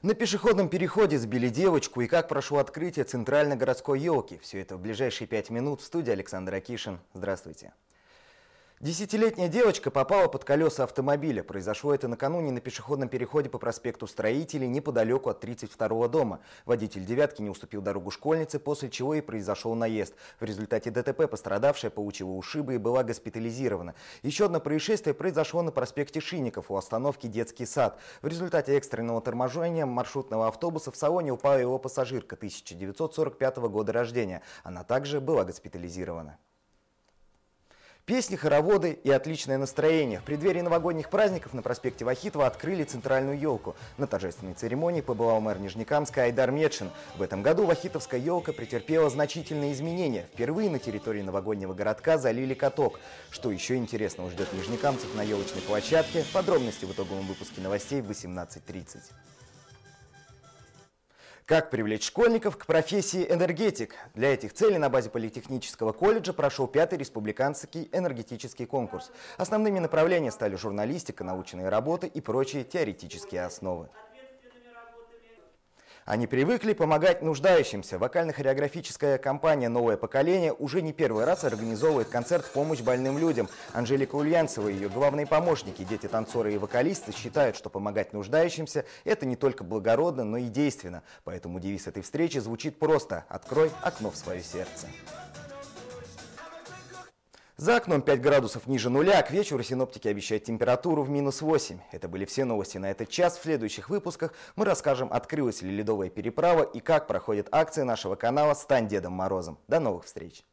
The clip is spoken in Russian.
На пешеходном переходе сбили девочку и как прошло открытие центральной городской елки. Все это в ближайшие пять минут в студии Александр Акишин. Здравствуйте. Десятилетняя девочка попала под колеса автомобиля. Произошло это накануне на пешеходном переходе по проспекту Строителей неподалеку от 32-го дома. Водитель «девятки» не уступил дорогу школьнице, после чего и произошел наезд. В результате ДТП пострадавшая получила ушибы и была госпитализирована. Еще одно происшествие произошло на проспекте Шинников у остановки «Детский сад». В результате экстренного торможения маршрутного автобуса в салоне упала его пассажирка 1945 года рождения. Она также была госпитализирована. Песни, хороводы и отличное настроение. В преддверии новогодних праздников на проспекте Вахитова открыли центральную елку. На торжественной церемонии побывал мэр Нижнекамска Айдар Медшин. В этом году Вахитовская елка претерпела значительные изменения. Впервые на территории новогоднего городка залили каток. Что еще интересного ждет нижнекамцев на елочной площадке? Подробности в итоговом выпуске новостей в 18.30. Как привлечь школьников к профессии энергетик? Для этих целей на базе Политехнического колледжа прошел пятый республиканский энергетический конкурс. Основными направлениями стали журналистика, научные работы и прочие теоретические основы. Они привыкли помогать нуждающимся. Вокально-хореографическая компания «Новое поколение» уже не первый раз организовывает концерт в помощь больным людям. Анжелика Ульянцева и ее главные помощники, дети-танцоры и вокалисты, считают, что помогать нуждающимся – это не только благородно, но и действенно. Поэтому девиз этой встречи звучит просто «Открой окно в свое сердце». За окном 5 градусов ниже нуля, к вечеру синоптики обещают температуру в минус 8. Это были все новости на этот час. В следующих выпусках мы расскажем, открылась ли ледовая переправа и как проходят акции нашего канала «Стань Дедом Морозом». До новых встреч!